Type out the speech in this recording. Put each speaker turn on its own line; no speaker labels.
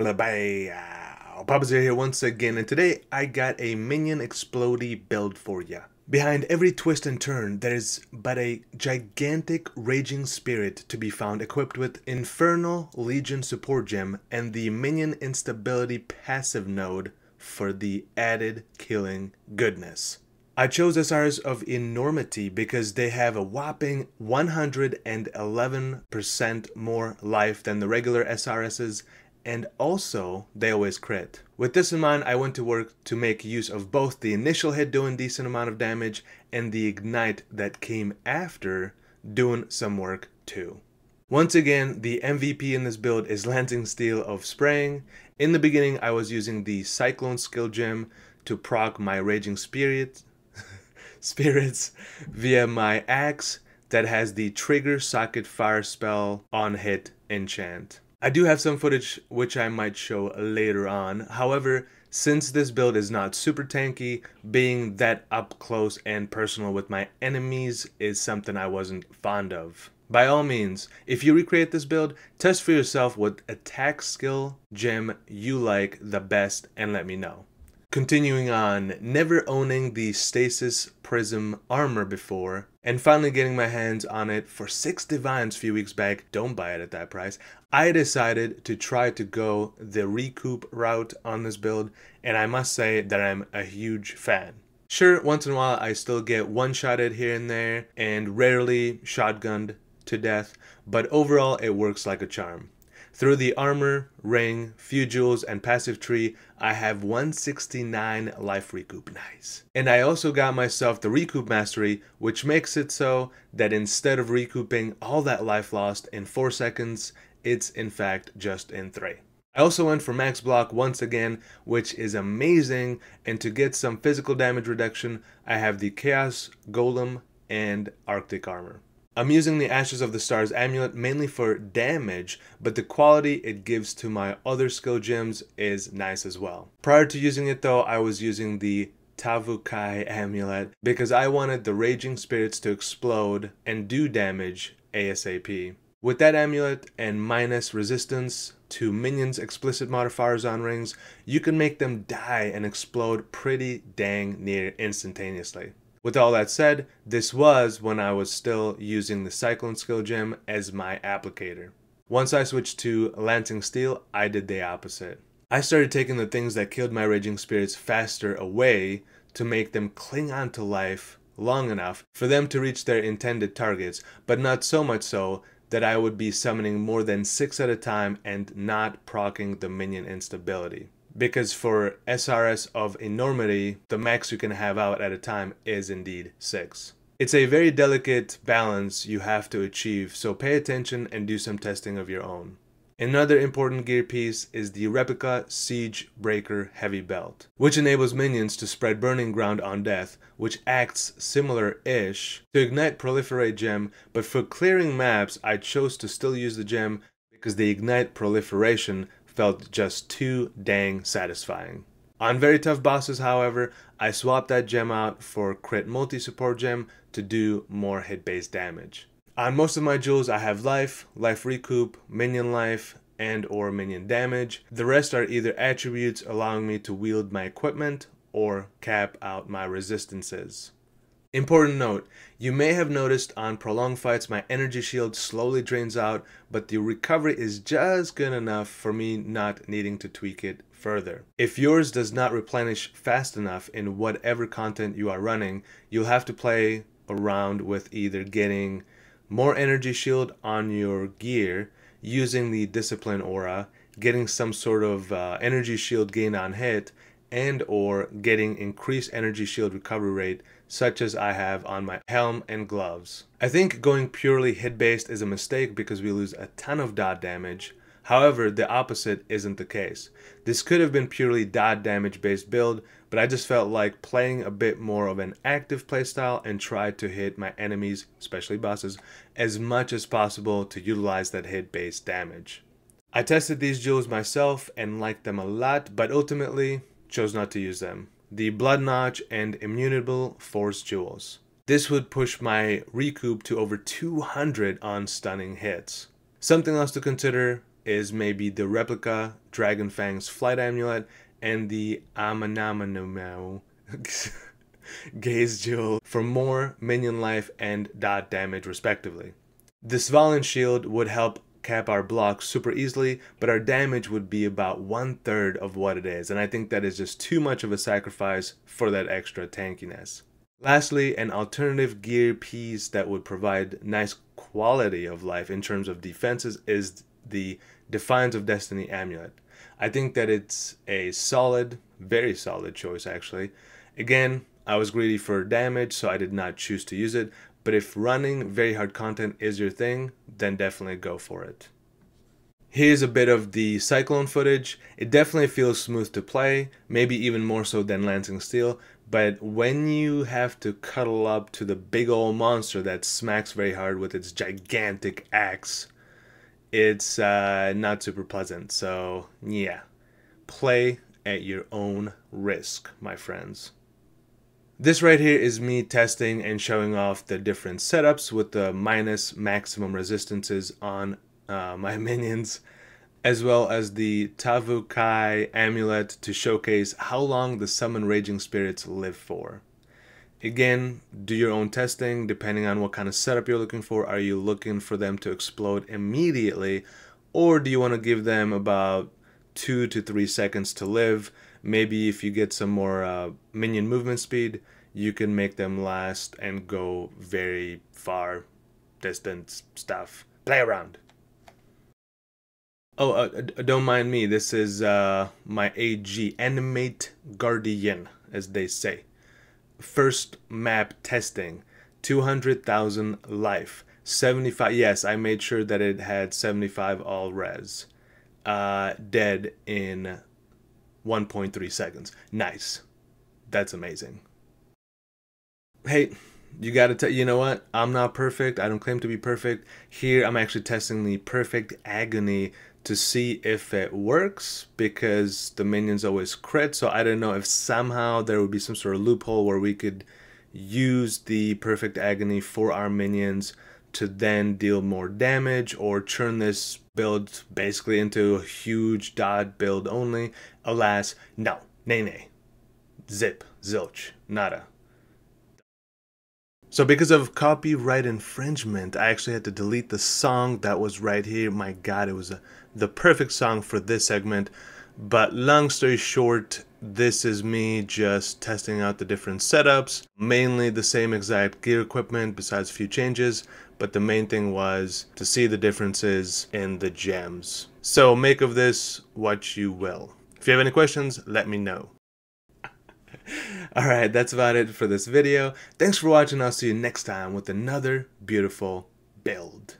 Bye. Uh, Papa Zero here once again, and today I got a minion explodey build for ya. Behind every twist and turn, there is but a gigantic raging spirit to be found equipped with Infernal Legion support gem and the minion instability passive node for the added killing goodness. I chose SRS of enormity because they have a whopping 111% more life than the regular SRSs and also they always crit. With this in mind, I went to work to make use of both the initial hit doing decent amount of damage and the ignite that came after doing some work too. Once again, the MVP in this build is Lancing Steel of Spraying. In the beginning, I was using the Cyclone skill gem to proc my Raging Spirit, spirits via my axe that has the trigger socket fire spell on hit enchant. I do have some footage which I might show later on. However, since this build is not super tanky, being that up close and personal with my enemies is something I wasn't fond of. By all means, if you recreate this build, test for yourself what attack skill gem you like the best and let me know. Continuing on, never owning the Stasis Prism armor before, and finally getting my hands on it for 6 divines a few weeks back, don't buy it at that price, I decided to try to go the recoup route on this build, and I must say that I'm a huge fan. Sure, once in a while I still get one-shotted here and there, and rarely shotgunned to death, but overall it works like a charm. Through the armor, ring, few jewels, and passive tree, I have 169 life recoup. Nice. And I also got myself the recoup mastery, which makes it so that instead of recouping all that life lost in 4 seconds, it's in fact just in 3. I also went for max block once again, which is amazing, and to get some physical damage reduction, I have the Chaos Golem and Arctic Armor. I'm using the Ashes of the Stars amulet mainly for damage, but the quality it gives to my other skill gems is nice as well. Prior to using it though, I was using the Tavukai amulet because I wanted the Raging Spirits to explode and do damage ASAP. With that amulet and minus resistance to minions explicit modifiers on rings, you can make them die and explode pretty dang near instantaneously. With all that said, this was when I was still using the Cyclone skill gem as my applicator. Once I switched to Lancing Steel, I did the opposite. I started taking the things that killed my Raging Spirits faster away to make them cling on to life long enough for them to reach their intended targets, but not so much so that I would be summoning more than 6 at a time and not proccing the minion instability because for SRS of enormity, the max you can have out at a time is indeed 6. It's a very delicate balance you have to achieve, so pay attention and do some testing of your own. Another important gear piece is the Replica Siege Breaker Heavy Belt, which enables minions to spread Burning Ground on death, which acts similar-ish to Ignite Proliferate gem, but for clearing maps I chose to still use the gem because the Ignite Proliferation felt just too dang satisfying. On very tough bosses, however, I swapped that gem out for crit multi-support gem to do more hit-based damage. On most of my jewels, I have life, life recoup, minion life, and or minion damage. The rest are either attributes allowing me to wield my equipment or cap out my resistances. Important note, you may have noticed on prolonged fights my energy shield slowly drains out, but the recovery is just good enough for me not needing to tweak it further. If yours does not replenish fast enough in whatever content you are running, you'll have to play around with either getting more energy shield on your gear using the discipline aura, getting some sort of uh, energy shield gain on hit, and or getting increased energy shield recovery rate such as I have on my helm and gloves. I think going purely hit based is a mistake because we lose a ton of dot damage. However, the opposite isn't the case. This could have been purely dot damage based build, but I just felt like playing a bit more of an active playstyle and tried to hit my enemies, especially bosses, as much as possible to utilize that hit based damage. I tested these jewels myself and liked them a lot, but ultimately chose not to use them the Blood Notch and Immutable Force Jewels. This would push my recoup to over 200 on stunning hits. Something else to consider is maybe the replica Dragon Fang's Flight Amulet and the Amanamanumau Gaze Jewel for more minion life and dot damage respectively. This Valiant Shield would help cap our blocks super easily, but our damage would be about one third of what it is, and I think that is just too much of a sacrifice for that extra tankiness. Lastly, an alternative gear piece that would provide nice quality of life in terms of defenses is the Defiance of Destiny amulet. I think that it's a solid, very solid choice actually. Again, I was greedy for damage, so I did not choose to use it, but if running very hard content is your thing, then definitely go for it. Here's a bit of the Cyclone footage. It definitely feels smooth to play, maybe even more so than Lancing Steel, but when you have to cuddle up to the big old monster that smacks very hard with its gigantic axe, it's uh, not super pleasant. So, yeah, play at your own risk, my friends. This right here is me testing and showing off the different setups with the minus maximum resistances on uh, my minions, as well as the Tavukai amulet to showcase how long the summon raging spirits live for. Again, do your own testing depending on what kind of setup you're looking for. Are you looking for them to explode immediately, or do you want to give them about two to three seconds to live? Maybe if you get some more uh, minion movement speed, you can make them last and go very far distance stuff. Play around. Oh, uh, don't mind me. This is uh, my AG, Animate Guardian, as they say. First map testing, 200,000 life. 75, yes, I made sure that it had 75 all res. Uh, dead in 1.3 seconds. Nice. That's amazing. Hey, you gotta tell you know what? I'm not perfect. I don't claim to be perfect. Here, I'm actually testing the perfect agony to see if it works because the minions always crit. So I don't know if somehow there would be some sort of loophole where we could use the perfect agony for our minions to then deal more damage or turn this build basically into a huge dot build only. Alas, no, nay nay. Zip, zilch, nada. So because of copyright infringement, I actually had to delete the song that was right here. My god, it was a, the perfect song for this segment. But long story short, this is me just testing out the different setups, mainly the same exact gear equipment besides a few changes, but the main thing was to see the differences in the gems. So make of this what you will. If you have any questions, let me know. Alright, that's about it for this video. Thanks for watching. I'll see you next time with another beautiful build.